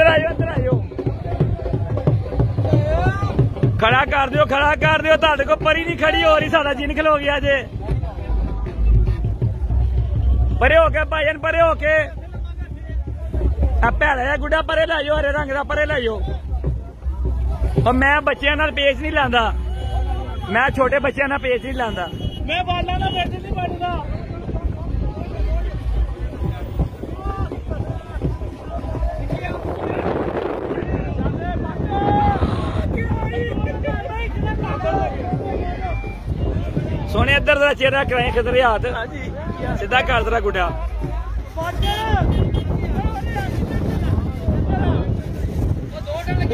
ਇੱਧਰ ਆਇਓ ਇੱਧਰ ਆਇਓ ਖੜਾ ਕਰ ਦਿਓ, ਖੜਾ ਕਰ ਦਿਓ। ਤੁਹਾਡੇ ਕੋਲ ਪਰੀ ਨਹੀਂ ਖੜੀ ਹੋ ਰਹੀ ਸਾਡਾ ਜਿੰਨ ਖਲੋ ਗਿਆ ਜੇ। ਪਰੇ ਹੋ ਕੇ ਭਾਈਨ ਪਰੇ ਹੋ ਕੇ। ਆ ਭੈੜਾ ਜਿਹਾ ਗੁੱਡਾ ਪਰੇ ਲੈ ਜਾਓ ਹਰੇ ਰੰਗ ਦਾ ਪਰੇ ਲੈ ਜਾਓ ਪਰ ਮੈਂ ਬੱਚਿਆਂ ਨਾਲ ਪੇਚ ਨਹੀਂ ਲਾਂਦਾ। ਮੈਂ ਛੋਟੇ ਬੱਚਿਆਂ ਨਾਲ ਪੇਚ ਨਹੀਂ ਲਾਂਦਾ। ਮੈਂ ਬਾਲਾਂ ਨਾਲ ਪੇਚ ਨਹੀਂ ਪਾਉਂਦਾ ਸੋਹਣੇ ਇੱਧਰ ਦਾ ਚਿਹਰਾ ਕਰਾਏ ਕਿਧਰੇ ਹੱਥ ਸਿੱਧਾ ਕਰ ਤੇਰਾ ਗੁੱਡਾ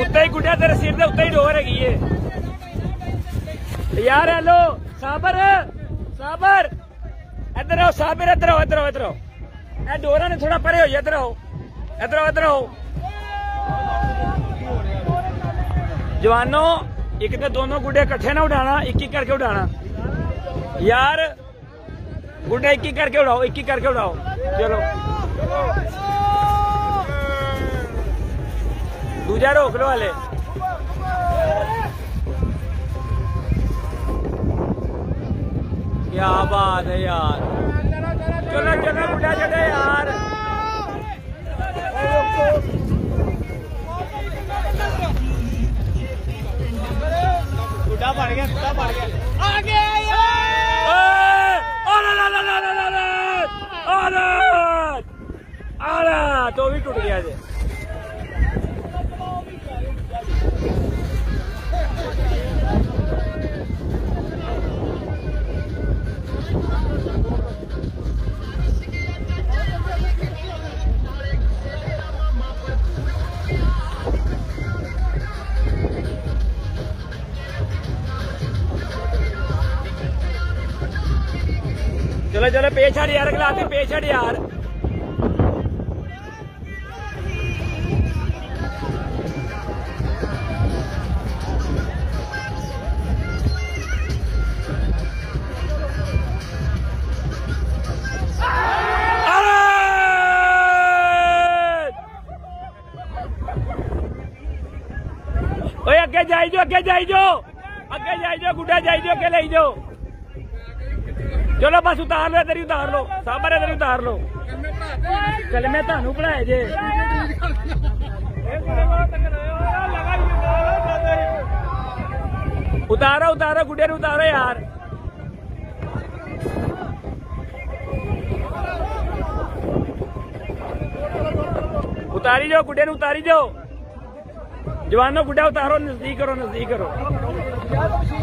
ਉੱਤੇ ਹੀ ਗੁੱਡਾ ਤੇਰੇ ਸਿਰ ਦੇ ਉੱਤੇ ਹੀ ਡੋਰ ਹੈਗੀ ਏ। ਯਾਰ ਹੈਲੋ ਸਾਬਰ ਸਾਬਰ। ਇੱਧਰ ਆਓ ਸਾਬਰ ਇੱਧਰ ਆਓ ਇੱਧਰ ਆਓ ਇੱਧਰ ਆਓ। ਇਹ ਡੋਰਾਂ ਨੇ ਥੋੜਾ ਪਰੇ ਹੋ ਜਾ ਇੱਧਰ ਆਓ। ਇੱਧਰ ਆਓ ਇੱਧਰ ਆਓ। ਜਵਾਨੋ ਇੱਕ ਤੇ ਦੋਨੋਂ ਗੁੱਡੇ ਇਕੱਠੇ ਨਾ ਉਡਾਣਾ ਇੱਕ ਇੱਕ ਕਰਕੇ ਉਡਾਣਾ। यार, गुंडा इक्की करके उड़ाओ, इक्की करके उड़ाओ। चलो। दूजा रोक लो वाले क्या बात है यार। चलो चलो, गुंडा, चले यार। बुढ़ा बढ़ गया बुढ़ा बढ़ गया। आगे! हाँ तो भी टूट गया जी। चलो चलो पेछड़ यार गलाती पेछड़ यार। अगे जाइज अगे जाइज अगे जाइज गुडा जाइज अगे ले जाओ चलो बस उतार लो इधर उतार लो सब बारे इधर उतार लो चल मैं तहू पढ़ाए जे उतारा उतारा गुडे उतारो यार उतारी जाओ गुडे उतारी जाओ ਯਾਰ ਉਤਾਰੀ ਜਾਓ ਗੁੱਡੇ ਨੂੰ ਉਤਾਰੀ ਜਾਓ